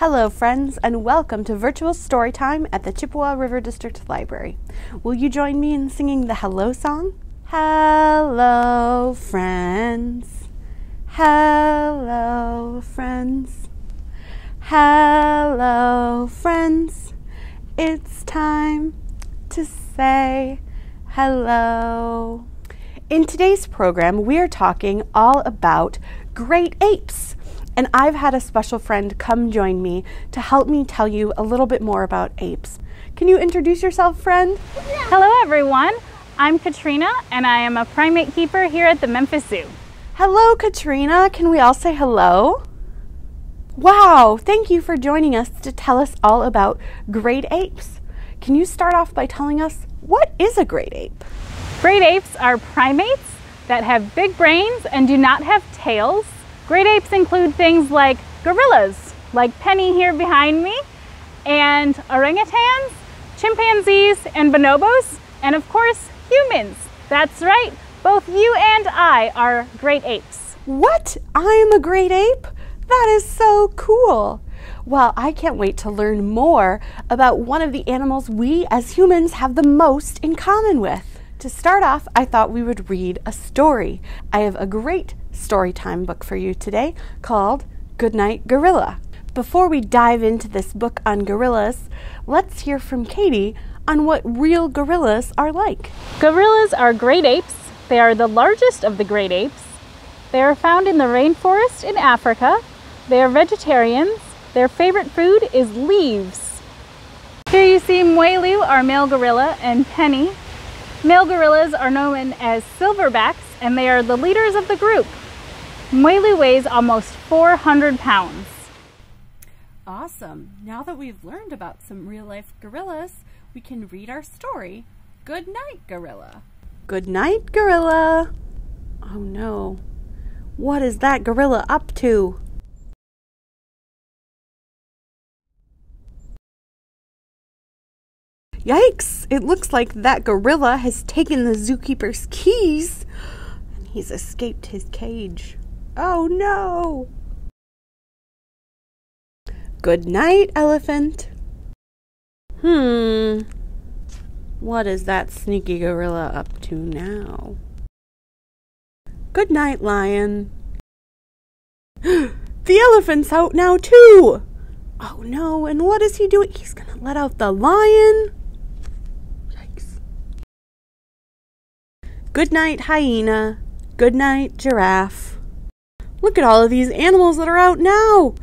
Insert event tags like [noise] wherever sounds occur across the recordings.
Hello, friends, and welcome to Virtual Storytime at the Chippewa River District Library. Will you join me in singing the Hello song? Hello, friends. Hello, friends. Hello, friends. It's time to say hello. In today's program, we are talking all about great apes. And I've had a special friend come join me to help me tell you a little bit more about apes. Can you introduce yourself, friend? Hello, everyone. I'm Katrina, and I am a primate keeper here at the Memphis Zoo. Hello, Katrina. Can we all say hello? Wow, thank you for joining us to tell us all about great apes. Can you start off by telling us what is a great ape? Great apes are primates that have big brains and do not have tails. Great apes include things like gorillas, like Penny here behind me, and orangutans, chimpanzees, and bonobos, and of course, humans. That's right, both you and I are great apes. What? I am a great ape? That is so cool. Well, I can't wait to learn more about one of the animals we as humans have the most in common with. To start off, I thought we would read a story. I have a great story time book for you today called Goodnight Gorilla. Before we dive into this book on gorillas, let's hear from Katie on what real gorillas are like. Gorillas are great apes. They are the largest of the great apes. They are found in the rainforest in Africa. They are vegetarians. Their favorite food is leaves. Here you see Mwelu, our male gorilla, and Penny, Male gorillas are known as silverbacks and they are the leaders of the group. Mwelu weighs almost 400 pounds. Awesome. Now that we've learned about some real life gorillas, we can read our story. Good night, gorilla. Good night, gorilla. Oh no. What is that gorilla up to? Yikes! It looks like that gorilla has taken the zookeeper's keys and he's escaped his cage. Oh no! Good night, elephant. Hmm. What is that sneaky gorilla up to now? Good night, lion. [gasps] the elephant's out now, too! Oh no, and what is he doing? He's gonna let out the lion? Yikes. Good night, hyena. Good night, giraffe. Look at all of these animals that are out now.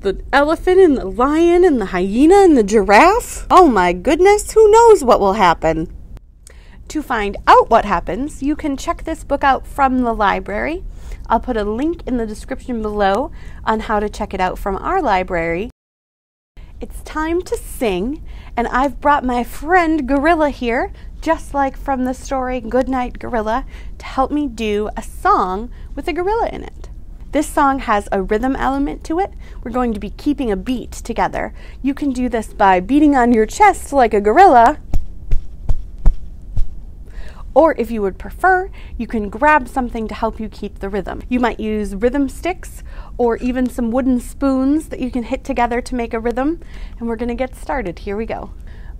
The elephant and the lion and the hyena and the giraffe. Oh my goodness, who knows what will happen? To find out what happens, you can check this book out from the library. I'll put a link in the description below on how to check it out from our library. It's time to sing, and I've brought my friend Gorilla here just like from the story Goodnight Gorilla, to help me do a song with a gorilla in it. This song has a rhythm element to it. We're going to be keeping a beat together. You can do this by beating on your chest like a gorilla. Or if you would prefer, you can grab something to help you keep the rhythm. You might use rhythm sticks or even some wooden spoons that you can hit together to make a rhythm. And we're going to get started. Here we go.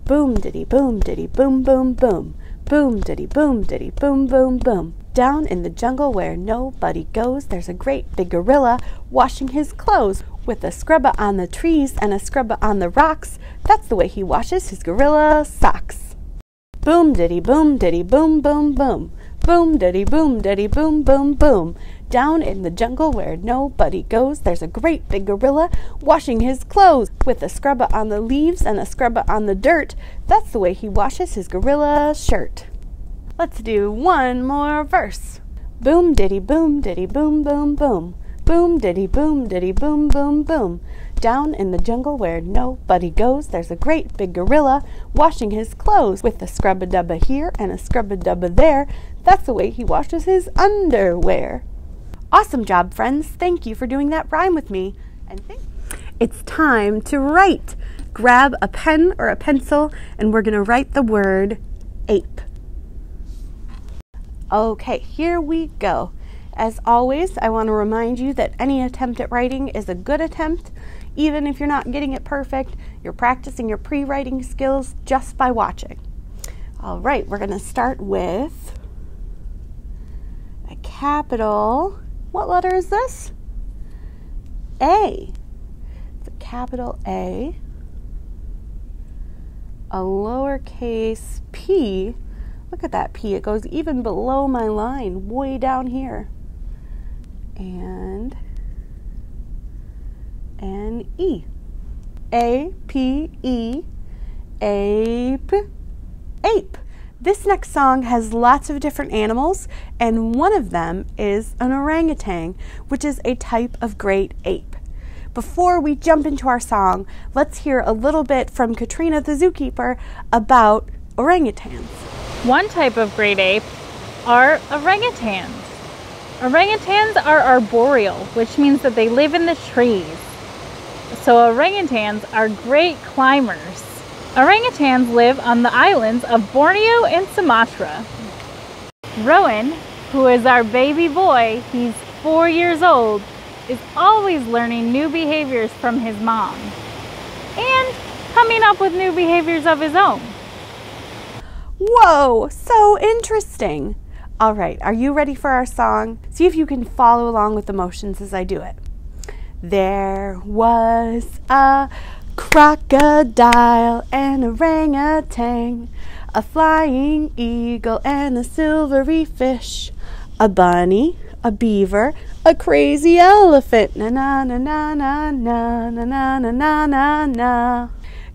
Boom diddy boom diddy boom boom boom. Boom diddy boom diddy boom boom boom. Down in the jungle where nobody goes, there's a great big gorilla washing his clothes. With a scrubba on the trees and a scrubba on the rocks, that's the way he washes his gorilla socks. Boom diddy boom diddy boom boom boom. Boom diddy boom diddy boom boom boom. Down in the jungle where nobody goes, there's a great big gorilla washing his clothes with a scrubba on the leaves and a scrubba on the dirt. That's the way he washes his gorilla shirt. Let's do one more verse. Boom diddy boom diddy boom boom boom. Boom diddy boom diddy boom boom boom. Down in the jungle where nobody goes, there's a great big gorilla washing his clothes with a scrubba dubba here and a scrubba dubba there. That's the way he washes his underwear. Awesome job, friends. Thank you for doing that rhyme with me. And it's time to write. Grab a pen or a pencil, and we're going to write the word ape. Okay, here we go. As always, I want to remind you that any attempt at writing is a good attempt. Even if you're not getting it perfect, you're practicing your pre writing skills just by watching. All right, we're going to start with a capital. What letter is this? A. It's a capital A, a lowercase p. Look at that P. It goes even below my line, way down here. And N E. A P E. Ape. Ape. This next song has lots of different animals, and one of them is an orangutan, which is a type of great ape. Before we jump into our song, let's hear a little bit from Katrina the zookeeper about orangutans. One type of great ape are orangutans. Orangutans are arboreal, which means that they live in the trees. So orangutans are great climbers. Orangutans live on the islands of Borneo and Sumatra. Rowan, who is our baby boy, he's four years old, is always learning new behaviors from his mom and coming up with new behaviors of his own. Whoa, so interesting. All right, are you ready for our song? See if you can follow along with the motions as I do it. There was a crocodile and a orangutan, a flying eagle and a silvery fish, a bunny, a beaver, a crazy elephant. Na na na na na na na na na na na na.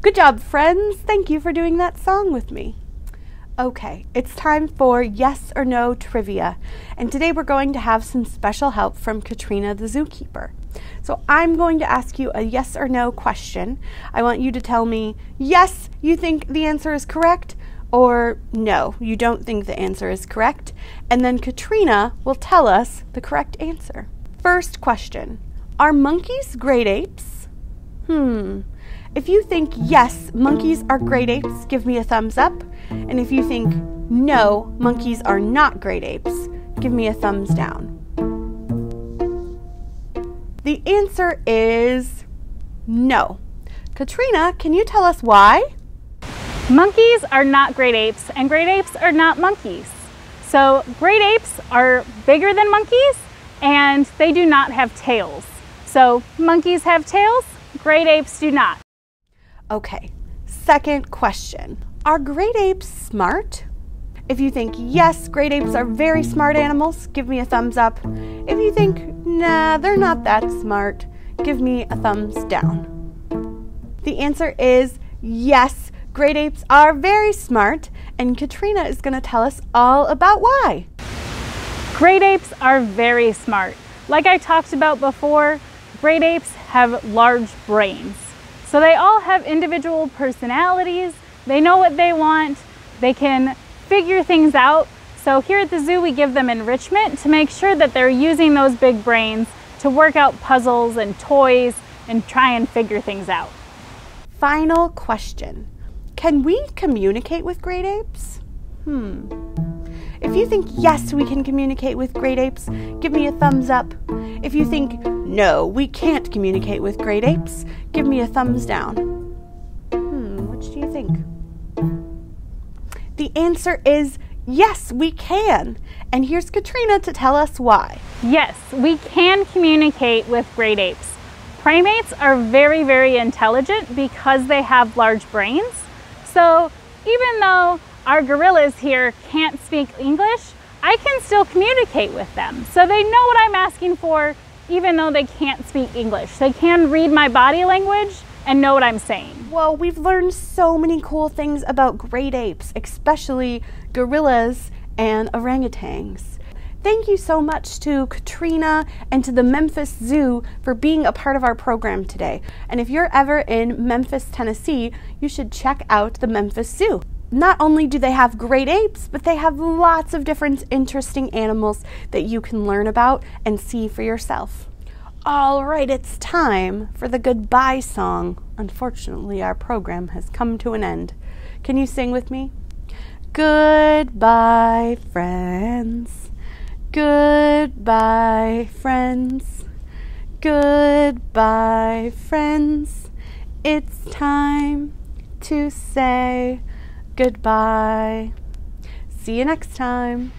Good job, friends. Thank you for doing that song with me. Okay, it's time for yes or no trivia. And today we're going to have some special help from Katrina the zookeeper. So I'm going to ask you a yes or no question. I want you to tell me yes, you think the answer is correct, or no, you don't think the answer is correct. And then Katrina will tell us the correct answer. First question Are monkeys great apes? Hmm. If you think yes, monkeys are great apes, give me a thumbs up. And if you think no, monkeys are not great apes, give me a thumbs down. The answer is no. Katrina, can you tell us why? Monkeys are not great apes, and great apes are not monkeys. So, great apes are bigger than monkeys, and they do not have tails. So, monkeys have tails, great apes do not. Okay, second question Are great apes smart? If you think yes, great apes are very smart animals, give me a thumbs up. If you think nah, they're not that smart, give me a thumbs down. The answer is yes, great apes are very smart, and Katrina is going to tell us all about why. Great apes are very smart. Like I talked about before, great apes have large brains. So they all have individual personalities, they know what they want, they can figure things out. So here at the zoo, we give them enrichment to make sure that they're using those big brains to work out puzzles and toys and try and figure things out. Final question Can we communicate with great apes? Hmm. If you think yes, we can communicate with great apes, give me a thumbs up. If you think no, we can't communicate with great apes, give me a thumbs down. Hmm, which do you think? The answer is yes, we can. And here's Katrina to tell us why. Yes, we can communicate with great apes. Primates are very, very intelligent because they have large brains. So even though our gorillas here can't speak English, I can still communicate with them. So they know what I'm asking for even though they can't speak English. They can read my body language and know what I'm saying. Well, we've learned so many cool things about great apes, especially gorillas and orangutans. Thank you so much to Katrina and to the Memphis Zoo for being a part of our program today. And if you're ever in Memphis, Tennessee, you should check out the Memphis Zoo. Not only do they have great apes, but they have lots of different interesting animals that you can learn about and see for yourself. All right, it's time for the goodbye song. Unfortunately, our program has come to an end. Can you sing with me? Goodbye, friends. Goodbye, friends. Goodbye, friends. It's time to say goodbye. See you next time.